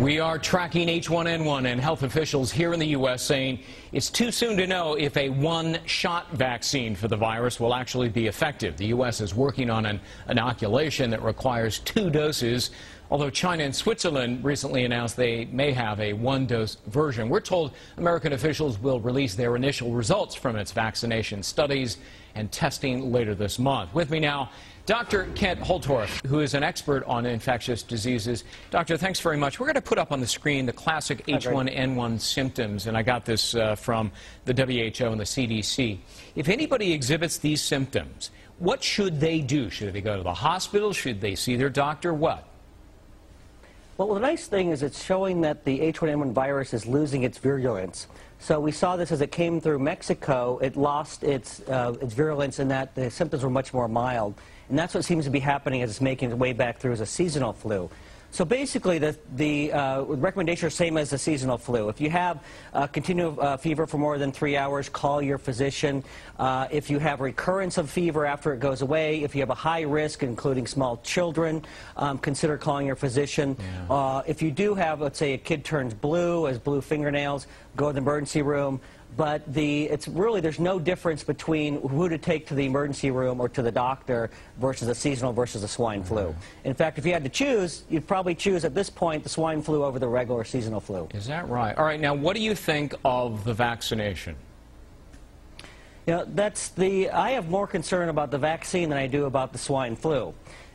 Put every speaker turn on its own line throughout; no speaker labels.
We are tracking H1N1 and health officials here in the U.S. saying it's too soon to know if a one-shot vaccine for the virus will actually be effective. The U.S. is working on an inoculation that requires two doses, although China and Switzerland recently announced they may have a one-dose version. We're told American officials will release their initial results from its vaccination studies and testing later this month. With me now, Dr. Kent Holtorf, who is an expert on infectious diseases. Doctor, thanks very much. We're going to put up on the screen the classic H1N1 symptoms, and I got this uh, from the WHO and the CDC. If anybody exhibits these symptoms, what should they do? Should they go to the hospital? Should they see their doctor? What?
Well, the nice thing is it's showing that the H1N1 virus is losing its virulence. So we saw this as it came through Mexico. It lost its, uh, its virulence in that the symptoms were much more mild. And that's what seems to be happening as it's making its way back through as a seasonal flu. So basically, the, the uh, recommendation is same as the seasonal flu. If you have uh, continual uh, fever for more than three hours, call your physician. Uh, if you have recurrence of fever after it goes away, if you have a high risk, including small children, um, consider calling your physician. Yeah. Uh, if you do have, let's say, a kid turns blue, has blue fingernails, go to the emergency room but the, it's really, there's no difference between who to take to the emergency room or to the doctor versus a seasonal versus a swine flu. Mm-hmm. In fact, if you had to choose, you'd probably choose at this point the swine flu over the regular seasonal flu.
Is that right? All right, now what do you think of the vaccination?
You know, that's the, I have more concern about the vaccine than I do about the swine flu.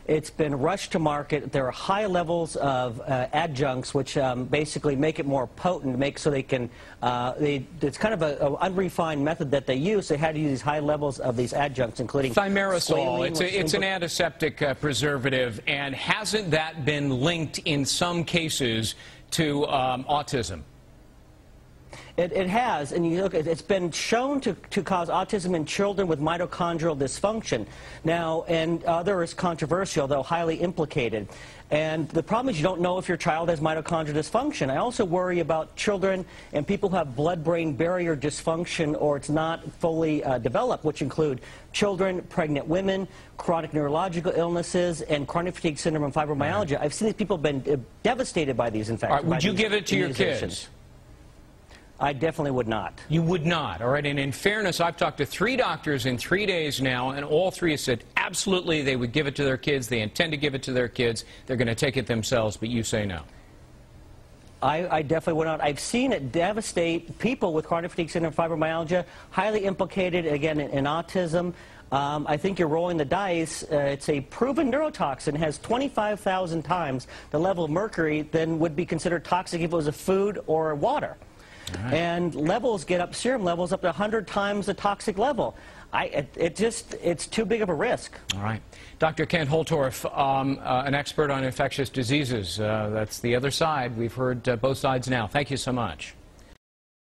It's been rushed to market. There are high levels of uh, adjuncts, which um, basically make it more potent, make so they can. Uh, they, it's kind of an unrefined method that they use. They had to use these high levels of these adjuncts, including
thimerosal. It's, a, it's an antiseptic uh, preservative, and hasn't that been linked in some cases to um, autism?
It, it, has, and you look, it's been shown to, to cause autism in children with mitochondrial dysfunction. Now, and other is controversial, though highly implicated. And the problem is you don't know if your child has mitochondrial dysfunction. I also worry about children and people who have blood-brain barrier dysfunction or it's not fully uh, developed, which include children, pregnant women, chronic neurological illnesses, and chronic fatigue syndrome and fibromyalgia. I've seen these people have been uh, devastated by these infections.
Right, would you give it to your kids?
I definitely would not.
You would not, all right? And in fairness, I've talked to three doctors in three days now, and all three have said absolutely they would give it to their kids. They intend to give it to their kids. They're going to take it themselves, but you say no.
I, I, definitely would not. I've seen it devastate people with chronic fatigue syndrome, fibromyalgia, highly implicated, again, in, in autism. Um, I think you're rolling the dice. Uh, it's a proven neurotoxin, has 25,000 times the level of mercury than would be considered toxic if it was a food or water. Right. And levels get up, serum levels up to 100 times the toxic level. I, it, it, just, it's too big of a risk.
All right. Dr. Kent Holtorf, um, uh, an expert on infectious diseases. Uh, that's the other side. We've heard uh, both sides now. Thank you so much.